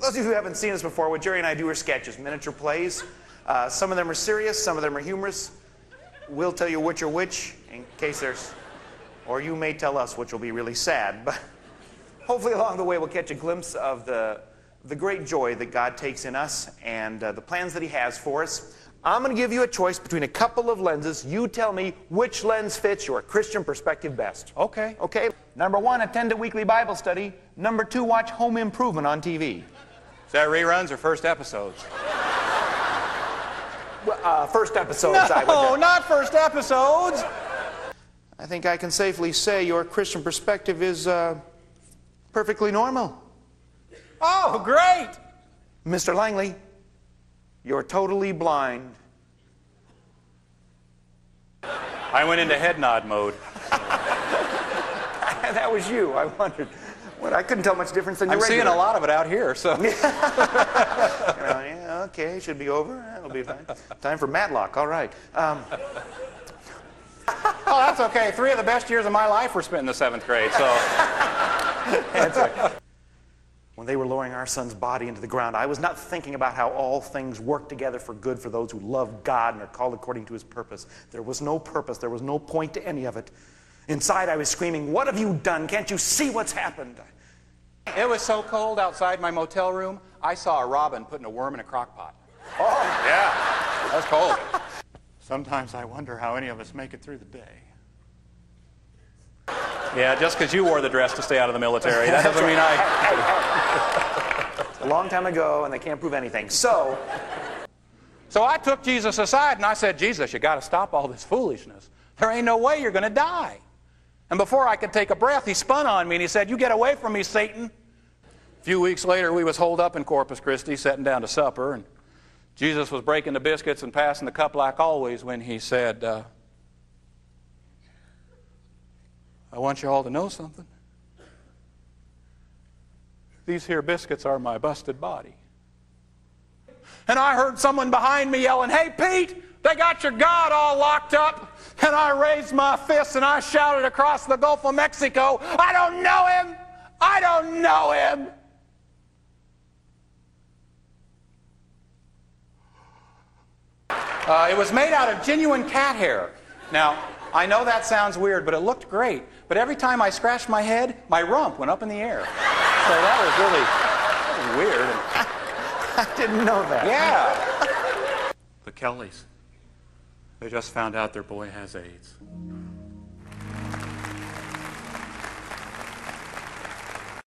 For those of you who haven't seen us before, what Jerry and I do are sketches, miniature plays. Uh, some of them are serious, some of them are humorous. We'll tell you which are which in case there's, or you may tell us which will be really sad. But hopefully, along the way, we'll catch a glimpse of the, the great joy that God takes in us and uh, the plans that He has for us. I'm going to give you a choice between a couple of lenses. You tell me which lens fits your Christian perspective best. Okay. Okay? Number one, attend a weekly Bible study. Number two, watch Home Improvement on TV. Is that reruns or first episodes? Uh, first episodes, I would. No, not first episodes. I think I can safely say your Christian perspective is uh, perfectly normal. Oh, great. Mr. Langley, you're totally blind. I went into head nod mode. that was you. I wondered. Well, I couldn't tell much difference than I'm your seeing a lot of it out here, so. You know, yeah, okay, should be over. That'll be fine. Time for Matlock. All right. Um, Oh, that's okay. Three of the best years of my life were spent in the seventh grade, so. that's right. When they were lowering our son's body into the ground, I was not thinking about how all things work together for good for those who love God and are called according to his purpose. There was no purpose, there was no point to any of it. Inside, I was screaming, What have you done? Can't you see what's happened? It was so cold outside my motel room, I saw a robin putting a worm in a crock pot. Oh, Yeah, that's cold. Sometimes I wonder how any of us make it through the day. Yeah, just because you wore the dress to stay out of the military, that doesn't mean I. a long time ago, and they can't prove anything. So, So I took Jesus aside and I said, Jesus, you got to stop all this foolishness. There ain't no way you're going to die. And before I could take a breath, he spun on me and he said, You get away from me, Satan. A few weeks later, we was holed up in Corpus Christi, sitting down to supper, and Jesus was breaking the biscuits and passing the cup like always when he said, uh, I want you all to know something. These here biscuits are my busted body. And I heard someone behind me yelling, Hey, Pete, they got your God all locked up. And I raised my fist and I shouted across the Gulf of Mexico, I don't know him. I don't know him. Uh, it was made out of genuine cat hair. Now, I know that sounds weird, but it looked great. But every time I scratched my head, my rump went up in the air. So that was really that was weird. I didn't know that. yeah. The Kellys. They just found out their boy has AIDS.